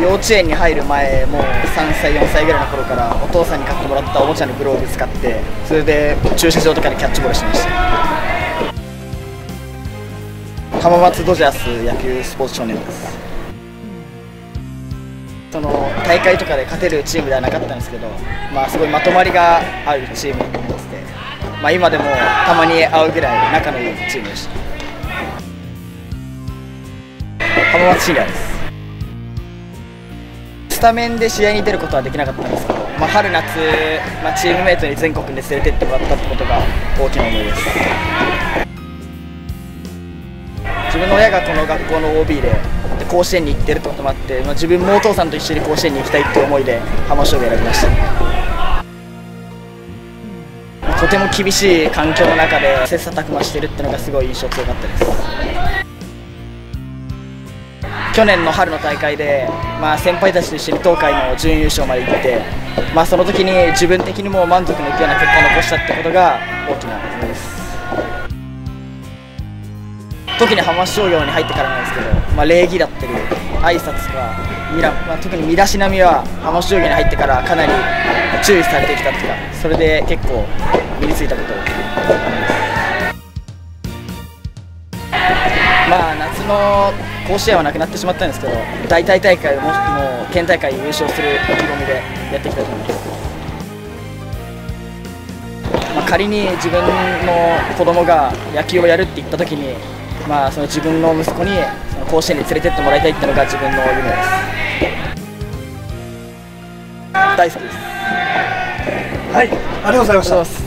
幼稚園に入る前もう3歳4歳ぐらいの頃からお父さんに買ってもらったおもちゃのグローブ使ってそれで駐車場とかでキャッチボールしました。浜松ドジャース野球スポーツ少年です。その大会とかで勝てるチームではなかったんですけど、まあ、すごいまとまりがあるチームだと思ってて、まあ、今でもたまに会うぐらい仲のいいチームでした。浜松シニアです。タメンで試合に出ることはできなかったんですけど、まあ、春夏、まあ、チームメートに全国で連れてってもらったってことが大きな思いです。自分の親がこの学校の OB で甲子園に行ってるってこともあって、まあ、自分もお父さんと一緒に甲子園に行きたいって思いで浜商を選びました。とても厳しい環境の中で切磋琢磨してるっていうのがすごい印象強かったです。去年の春の大会で、まあ、先輩たちと一緒に東海の準優勝まで行って、まあ、その時に自分的にも満足のいくような結果を残したってことが大きなことです。特に浜松商業に入ってからなんですけど、まあ、礼儀だったり挨拶がミラ、まあ、特に身だしなみは浜松商業に入ってからかなり注意されてきたとかそれで結構身についたことを。まあ夏の甲子園はなくなってしまったんですけど大体大会ももう県大会優勝する意気込みでやっていきたいと思います、まあ、仮に自分の子供が野球をやるって言った時にまあ、その自分の息子にその甲子園に連れてってもらいたいっていうのが自分の夢です。大好きです。はいありがとうございました